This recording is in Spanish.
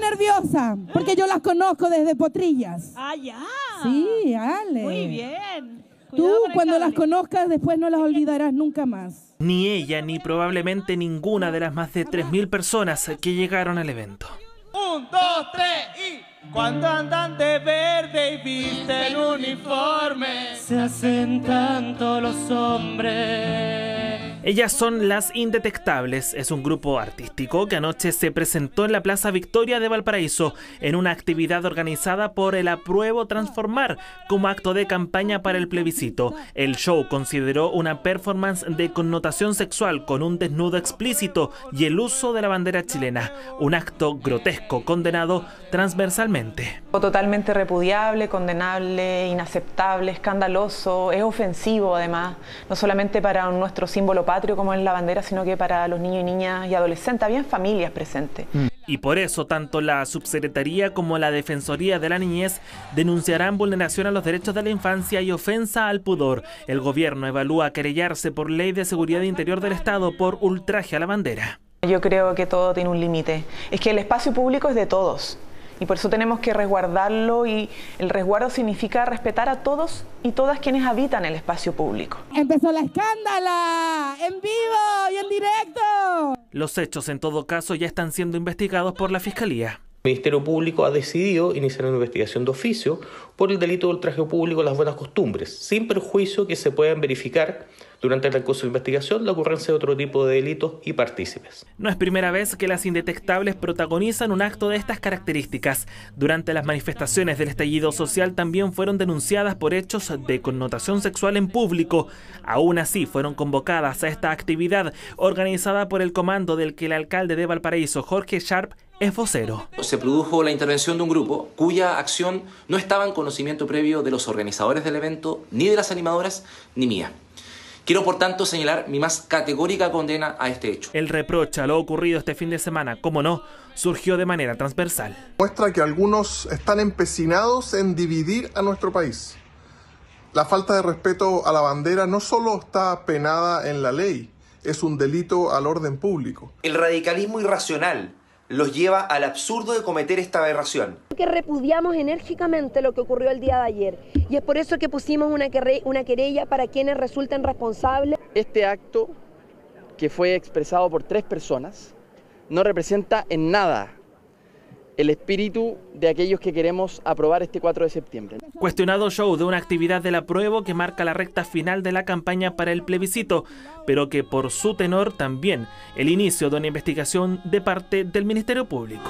nerviosa, porque yo las conozco desde Potrillas. Ah, ya. Sí, Ale. Muy bien. Tú Cuidado cuando las conozcas después no las olvidarás nunca más. Ni ella ni probablemente ninguna de las más de 3.000 personas que llegaron al evento. Un, dos, tres y... Cuando andan de verde y visten uniforme Se hacen tanto los hombres Ellas son Las Indetectables, es un grupo artístico que anoche se presentó en la Plaza Victoria de Valparaíso en una actividad organizada por el Apruebo Transformar como acto de campaña para el plebiscito. El show consideró una performance de connotación sexual con un desnudo explícito y el uso de la bandera chilena, un acto grotesco condenado transversalmente. Totalmente repudiable, condenable, inaceptable, escandaloso, es ofensivo además, no solamente para nuestro símbolo patrio como es la bandera, sino que para los niños y niñas y adolescentes, habían familias presentes. Y por eso tanto la Subsecretaría como la Defensoría de la Niñez denunciarán vulneración a los derechos de la infancia y ofensa al pudor. El gobierno evalúa querellarse por ley de seguridad interior del Estado por ultraje a la bandera. Yo creo que todo tiene un límite. Es que el espacio público es de todos y por eso tenemos que resguardarlo y el resguardo significa respetar a todos y todas quienes habitan el espacio público. Empezó la escándala en vivo y en directo. Los hechos en todo caso ya están siendo investigados por la Fiscalía. Ministerio Público ha decidido iniciar una investigación de oficio por el delito de ultraje público a las buenas costumbres, sin perjuicio que se puedan verificar durante el recurso de investigación la ocurrencia de otro tipo de delitos y partícipes. No es primera vez que las indetectables protagonizan un acto de estas características. Durante las manifestaciones del estallido social también fueron denunciadas por hechos de connotación sexual en público. Aún así fueron convocadas a esta actividad organizada por el comando del que el alcalde de Valparaíso, Jorge Sharp, es vocero. Se produjo la intervención de un grupo cuya acción no estaba en conocimiento previo de los organizadores del evento, ni de las animadoras, ni mía. Quiero, por tanto, señalar mi más categórica condena a este hecho. El reproche a lo ocurrido este fin de semana, como no, surgió de manera transversal. Muestra que algunos están empecinados en dividir a nuestro país. La falta de respeto a la bandera no solo está penada en la ley, es un delito al orden público. El radicalismo irracional los lleva al absurdo de cometer esta aberración. Que repudiamos enérgicamente lo que ocurrió el día de ayer y es por eso que pusimos una, querella, una querella para quienes resulten responsables. Este acto, que fue expresado por tres personas, no representa en nada el espíritu de aquellos que queremos aprobar este 4 de septiembre. Cuestionado show de una actividad de la prueba que marca la recta final de la campaña para el plebiscito, pero que por su tenor también el inicio de una investigación de parte del Ministerio Público.